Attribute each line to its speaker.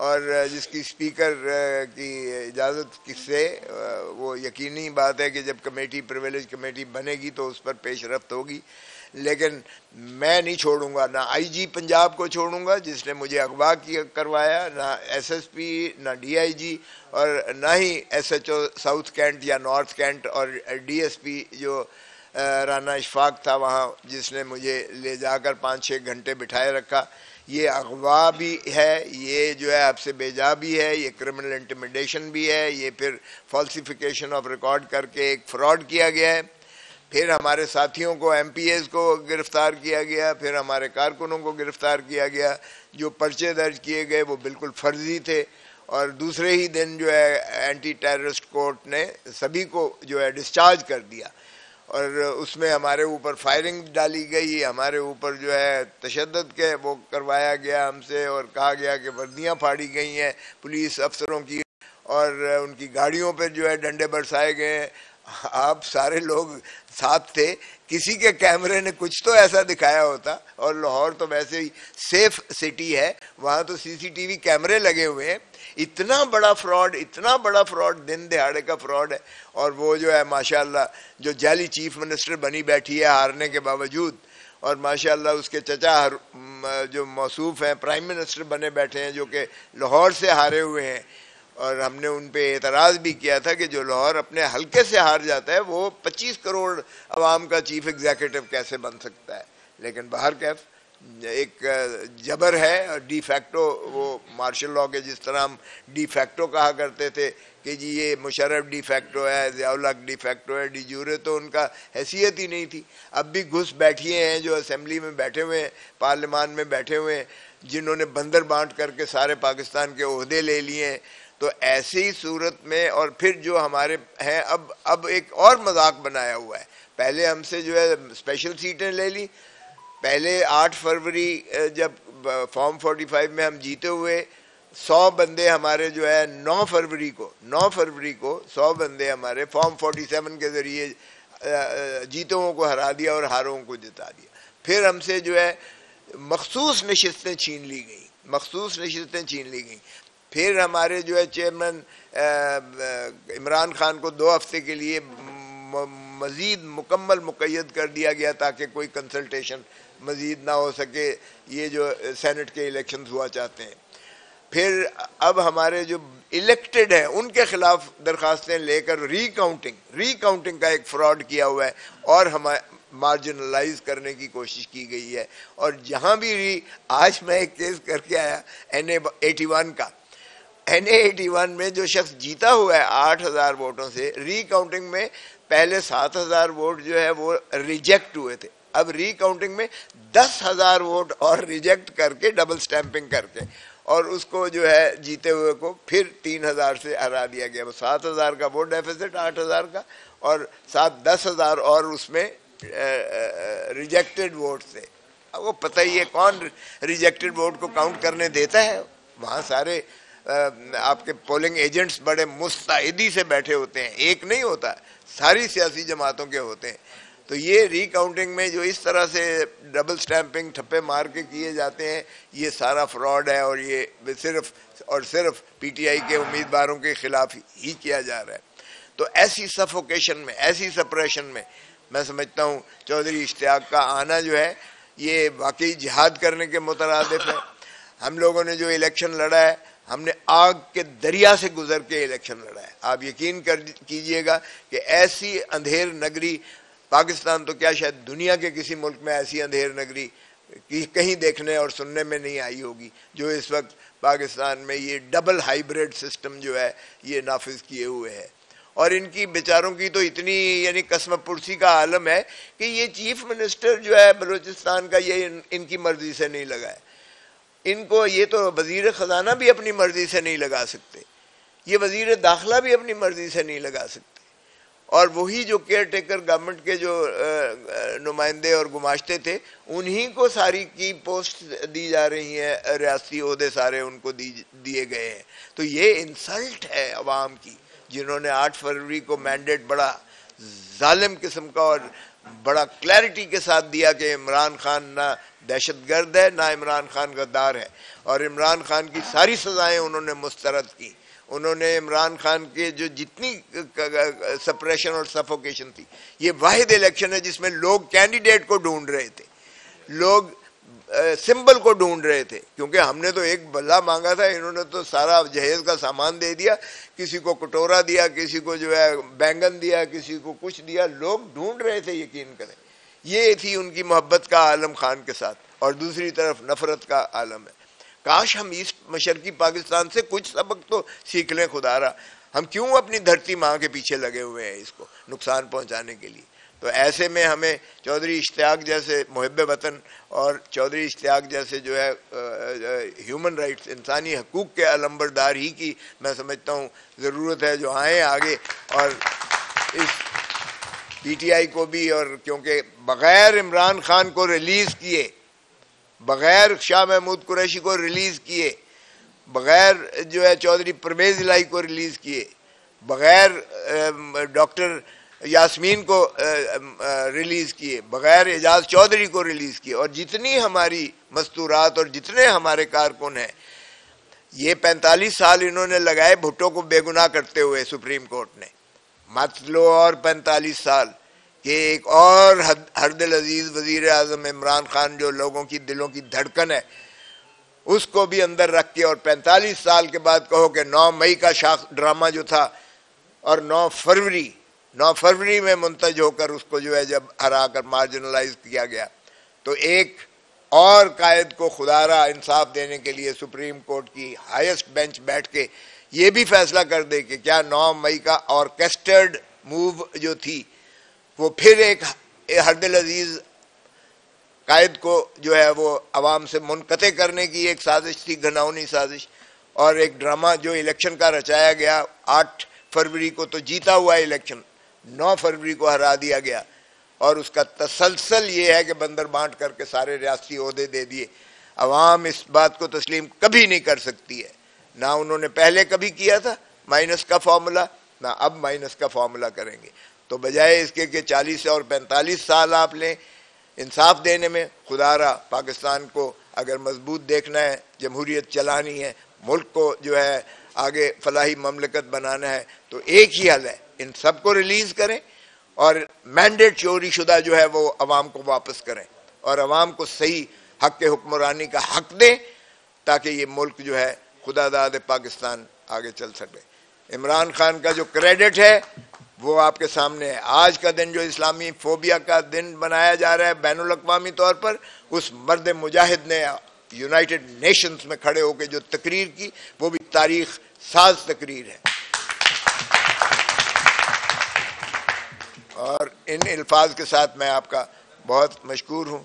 Speaker 1: और जिसकी स्पीकर की इजाज़त किससे वो यकीनी बात है कि जब कमेटी, प्रिविलेज कमेटी बनेगी तो उस पर पेश रफ्त होगी। लेकिन मैं नहीं छोड़ूँगा, ना आईजी पंजाब को छोड़ूँगा, जिसने मुझे अगवा किया करवाया, ना एसएसपी ना डीआईजी और ना ही एसएचओ साउथ कैंट या नॉर्थ कैंट और डीएसपी जो राना इशफाक था वहाँ, जिसने मुझे ले जाकर पाँच छः घंटे बिठाए रखा। ये अगवा भी है, ये जो है आपसे बेजा भी है, ये क्रिमिनल इंटिमिडेशन भी है, ये फिर फॉल्सिफिकेशन ऑफ़ रिकॉर्ड करके एक फ्रॉड किया गया है। फिर हमारे साथियों को एमपीएस को गिरफ़्तार किया गया, फिर हमारे कारकुनों को गिरफ़्तार किया गया। जो पर्चे दर्ज किए गए, वो बिल्कुल फर्जी थे। और दूसरे ही दिन जो है एंटी टेररिस्ट कोर्ट ने सभी को जो है डिस्चार्ज कर दिया। और उसमें हमारे ऊपर फायरिंग डाली गई, हमारे ऊपर जो है तशद के वो करवाया गया हमसे और कहा गया कि वर्दियाँ फाड़ी गई हैं पुलिस अफसरों की और उनकी गाड़ियों पर जो है डंडे बरसाए गए आप सारे लोग साथ थे, किसी के कैमरे ने कुछ तो ऐसा दिखाया होता, और लाहौर तो वैसे ही सेफ़ सिटी है, वहाँ तो सीसीटीवी कैमरे लगे हुए हैं। इतना बड़ा फ्रॉड इतना बड़ा फ्रॉड दिन दिहाड़े का फ्रॉड है। और वो जो है, माशाल्लाह, जो जाली चीफ मिनिस्टर बनी बैठी है हारने के बावजूद, और माशाल्लाह उसके चचा जो मौसूफ हैं प्राइम मिनिस्टर बने बैठे हैं, जो कि लाहौर से हारे हुए हैं। और हमने उन पे एतराज़ भी किया था कि जो लाहौर अपने हल्के से हार जाता है, वो 25 करोड़ आवाम का चीफ एग्जीक्यूटिव कैसे बन सकता है? लेकिन बाहर कैफ, एक जबर है और डी फैक्टो वो मार्शल लॉ के जिस तरह हम डी फैक्टो कहा करते थे कि जी ये मुशरफ डी फैक्टो है जियाउलक डी फैक्टो है डी जूरे तो उनका हैसियत ही नहीं थी। अब भी घुस बैठिए हैं जो असम्बली में बैठे हुए हैं पार्लियामान में बैठे हुए हैं, जिन्होंने बंदर बांट करके सारे पाकिस्तान के अहदे ले लिए हैं तो ऐसी सूरत में और फिर जो हमारे हैं, अब अब एक और मज़ाक बनाया हुआ है। पहले हमसे जो है स्पेशल सीटें ले ली। पहले आठ फरवरी जब फॉर्म 45 में हम जीते हुए, सौ बंदे हमारे जो है, नौ फरवरी को, नौ फरवरी को सौ बंदे हमारे फॉर्म 47 के ज़रिए जीतों को हरा दिया और हारों को जिता दिया। फिर हमसे जो है, मखसूस नशस्तें छीन ली गई। मखसूस नशस्तें छीन ली गई। फिर हमारे जो है चेयरमैन इमरान खान को दो हफ़्ते के लिए मज़ीद मुकम्मल मुकैद कर दिया गया ताकि कोई कंसल्टेशन मज़ीद ना हो सके, ये जो सेनेट के इलेक्शन हुआ चाहते हैं। फिर अब हमारे जो इलेक्टेड हैं, उनके खिलाफ दरखास्तें लेकर रीकाउंटिंग रीकाउंटिंग का एक फ्रॉड किया हुआ है और हम, मार्जिनलाइज करने की कोशिश की गई है। और जहाँ भी आज मैं एक केस करके आया, एन ए एटी वन का। एन ए एटी वन में जो शख्स जीता हुआ है आठ हज़ार वोटों से रीकाउंटिंग में पहले सात हज़ार वोट जो है वो रिजेक्ट हुए थे। अब रीकाउंटिंग में दस हज़ार वोट और रिजेक्ट करके डबल स्टैंपिंग करके और उसको जो है जीते हुए को फिर तीन हज़ार से हरा दिया गया। वो सात हज़ार का वोट डेफिसिट आठ हज़ार का और सात दस हज़ार और उसमें रिजेक्टेड वोट थे अब वो पता ही है कौन रिजेक्टेड वोट को काउंट करने देता है? वहाँ सारे आपके पोलिंग एजेंट्स बड़े मुस्तैदी से बैठे होते हैं। एक नहीं होता, सारी सियासी जमातों के होते हैं। तो ये रिकाउंटिंग में जो इस तरह से डबल स्टैंपिंग ठप्पे मार के किए जाते हैं, ये सारा फ्रॉड है और ये सिर्फ़ और सिर्फ़ पीटीआई के उम्मीदवारों के खिलाफ ही किया जा रहा है। तो ऐसी सफोकेशन में, ऐसी सप्रेशन में मैं समझता हूँ चौधरी इश्तियाक का आना जो है, ये वाकई जिहाद करने के मुतरदफ है। हम लोगों ने जो इलेक्शन लड़ा है हमने आग के दरिया से गुजर के इलेक्शन लड़ा है। आप यकीन कर कीजिएगा कि ऐसी अंधेर नगरी पाकिस्तान तो क्या शायद दुनिया के किसी मुल्क में ऐसी अंधेर नगरी की कहीं देखने और सुनने में नहीं आई होगी जो इस वक्त पाकिस्तान में ये डबल हाइब्रिड सिस्टम जो है ये नाफिज किए हुए है। और इनकी बेचारों की तो इतनी यानी कसम पुरसी का आलम है कि ये चीफ मिनिस्टर जो है बलूचिस्तान का ये इन, इनकी मर्ज़ी से नहीं लगा है। इनको ये तो वज़ीर ख़जाना भी अपनी मर्ज़ी से नहीं लगा सकते। ये वज़ीर दाखिला भी अपनी मर्ज़ी से नहीं लगा सकते। और वही जो केयर टेकर गवर्नमेंट के जो नुमाइंदे और गुमाश्ते थे, उन्हीं को सारी की पोस्ट दी जा रही है, रियासी अहदे सारे उनको दिए गए हैं। तो ये इंसल्ट है अवाम की, जिन्होंने आठ फरवरी को मैंडेट बड़ा जालिम किस्म का और बड़ा क्लैरिटी के साथ दिया कि इमरान खान ना दहशत गर्द है, ना इमरान खान गद्दार है। और इमरान खान की सारी सजाएँ उन्होंने मुस्तरद की। उन्होंने इमरान खान के जो जितनी सप्रेशन और सफोकेशन थी, ये वाहिद इलेक्शन है जिसमें लोग कैंडिडेट को ढूंढ रहे थे। लोग सिंबल को ढूंढ रहे थे, क्योंकि हमने तो एक बल्ला मांगा था, इन्होंने तो सारा जहेज का सामान दे दिया, किसी को कटोरा दिया, किसी को जो है बैंगन दिया, किसी को कुछ दिया, लोग ढूंढ रहे थे यकीन करें। ये थी उनकी मोहब्बत का आलम खान के साथ, और दूसरी तरफ़ नफरत का आलम है। काश हम इस मशरकी पाकिस्तान से कुछ सबक तो सीख लें खुदारा हम क्यों अपनी धरती माँ के पीछे लगे हुए हैं इसको नुकसान पहुँचाने के लिए? तो ऐसे में हमें चौधरी इश्तियाक जैसे मुहब वतन और चौधरी इश्तियाक जैसे जो है ह्यूमन राइट्स इंसानी हकूक़ के अलम्बरदार ही की मैं समझता हूँ ज़रूरत है जो आए आगे और इस पीटीआई को भी और क्योंकि बग़ैर इमरान खान को रिलीज़ किए, बग़ैर शाह महमूद कुरैशी को रिलीज़ किए, बग़ैर जो है चौधरी परवेज़ लाई को रिलीज़ किए, बग़ैर डॉक्टर यास्मीन को रिलीज़ किए, बग़ैर एजाज चौधरी को रिलीज़ किए, और जितनी हमारी मस्तूरात और जितने हमारे कारकुन हैं, ये पैंतालीस साल इन्होंने लगाए भुट्टो को बेगुनाह करते हुए सुप्रीम कोर्ट ने। मत लो और पैंतालीस साल कि एक और हरदिल अज़ीज़ वज़ीर आज़म इमरान खान जो लोगों की दिलों की धड़कन है, उसको भी अंदर रख के और पैंतालीस साल के बाद कहो कि नौ मई का शाख ड्रामा जो था, और नौ फरवरी नौ फरवरी में मुंतज होकर उसको जो है जब हरा कर मार्जिनलाइज किया गया। तो एक और कायद को खुदारा इंसाफ देने के लिए सुप्रीम कोर्ट की हाईएस्ट बेंच बैठ के ये भी फैसला कर दे कि क्या 9 मई का ऑर्केस्टर्ड मूव जो थी, वो फिर एक हरदिल अज़ीज़ कायद को जो है वो आवाम से मुनकते करने की एक साजिश थी घनावनी साजिश। और एक ड्रामा जो इलेक्शन का रचाया गया, आठ फरवरी को तो जीता हुआ इलेक्शन। नौ फरवरी को हरा दिया गया। और उसका तसलसल ये है कि बंदर बांट करके सारे रियासी अहदे दे दिए। अवाम इस बात को तस्लीम कभी नहीं कर सकती है। ना उन्होंने पहले कभी किया था, माइनस का फॉर्मूला, ना अब माइनस का फॉर्मूला करेंगे। तो बजाय इसके कि चालीस और पैंतालीस साल आप लें, इंसाफ देने में खुदारा पाकिस्तान को अगर मज़बूत देखना है, जमहूरियत चलानी है, मुल्क को जो है आगे फलाही ममलकत बनाना है तो एक ही हल है। इन सबको रिलीज़ करें और मैंडेट चोरी शुदा जो है वो अवाम को वापस करें और अवाम को सही हक के हुक्मरानी का हक दें ताकि ये मुल्क जो है खुदा दाद पाकिस्तान आगे चल सके। इमरान खान का जो क्रेडिट है, वो आपके सामने है। आज का दिन जो इस्लामी फोबिया का दिन बनाया जा रहा है बैन अवी तौर पर, उस मर्द मुजाहिद ने यूनाइटेड नेशंस में खड़े होकर जो तकरीर की, वो भी तारीख साज तकरीर है। और इन अल्फाज के साथ मैं आपका बहुत मशहूर हूँ।